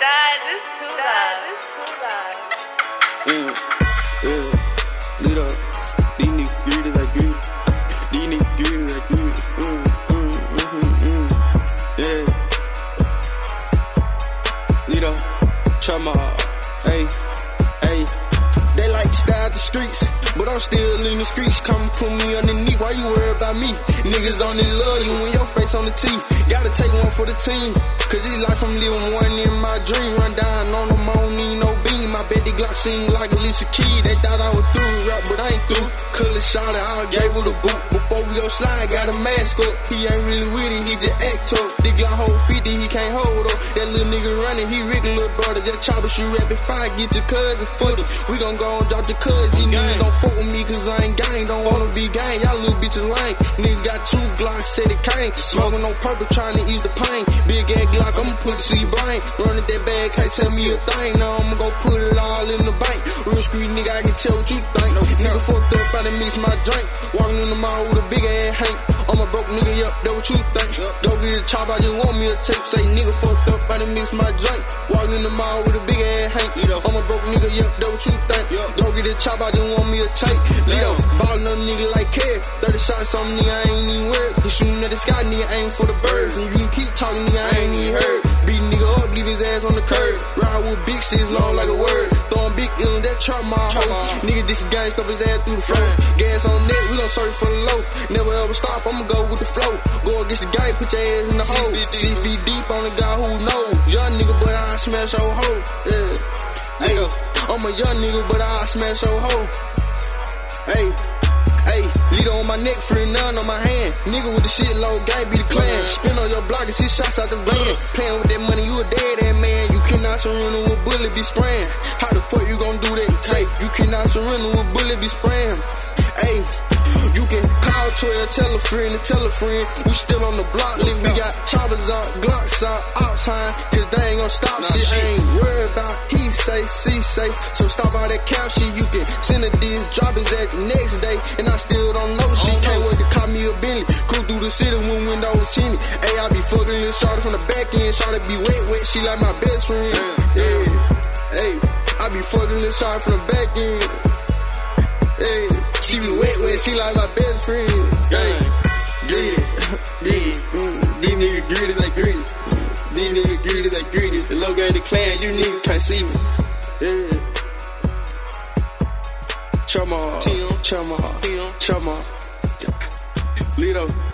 loud. This too loud. This too loud. Yeah, yeah. Lit up. These niggas greedy like greedy. These niggas greedy like greedy. Mm, mm, mm, mm, mm. Yeah. Lit up. Chama. Hey. Hey. They like style the streets, but I'm still in the streets. Come put me underneath. Why you worry about me? Niggas on only love you when your face on the T. Gotta take one for the team. Cause this life I'm living one in my dream. Run down on them, I don't need no beam. I bet the Glock seem like Alicia Key. They thought I was through rap, but I ain't through. Color shot it, I gave her the boot. Before we go slide, got a mask up. He ain't really with it, he just act tough. The Glock hold 50, he can't hold up. That little nigga running, he Rick little brother. That chopper shoot rapid fire, get your cousin fuck it. We gon' go and drop the cousin. These niggas don't fuck with me cause I ain't gang. Don't wanna be gang, y'all little bitches lame. Nigga got two Glocks, said it can't. Smoking on purple, trying to ease the pain. Big ass Glock, I'ma put it to your brain. Running that bag, can't tell me a thing. Now I'ma go put it all in the bank. Real street nigga, I can tell what you think. Nigga fucked I done mix my drink. Walking in the mall with a big ass hank. I'm a broke nigga, yup, that what you think. Go get a chop, I just want me a tape. Say nigga fucked up, I done mix my drink. Walking in the mall with a big ass hank. I'm a broke nigga, yup, that what you think. Go get a chop, I just want me a tape. Leo, ballin' a nigga like Kev. 30 shots on me, I ain't even worried. The shooting at the sky, nigga, aim for the birds. And you can keep talking, nigga, I ain't even heard. Beat nigga up, leave his ass on the curb. Ride with big shit, long like a word. In that trap, my hoe. Nigga, this is gang, stuff his ass through the front. Gas on net, we gon' search for the low. Never ever stop, I'ma go with the flow. Go against the guy, put your ass in the hole. Six feet deep on the guy who knows. Young nigga, but I smash your hoe. Yeah. Hey, I'm a young nigga, but I smash your hoe. Hey, hey, lead on my neck, free none on my hand. Nigga with the shit low, gang be the clan. Spin on your block and six shots out the van. Playing with that money, you a dead ass man. You cannot surrender with bullet be spraying. How the fuck you cannot surrender with bullet be spraying. Hey. You can call 12, tell a friend, and tell a friend. We still on the block, nigga. We got choppers out, Glocks out, ops time, cause they ain't gon' stop shit. I ain't worried about he say, she say. So stop all that cap shit. You can send a drop his at the next day, and I still don't know shit. Oh, can't wait to call me a Bentley. Cool through the city when windows tinted. Hey, I be fucking this shorty from the back end. Shorty be wet, wet. She like my best friend. Yeah. Hey, I be fucking this shorty from the back end. Hey, she be wet, wet, she like my best friend. Hey, yeah, yeah. Mm, these niggas greedy, they greedy. Mm, these niggas greedy, they greedy. The low gang, the clan, you niggas can't see me. Yeah. Chama, Chama, Chama. Lito.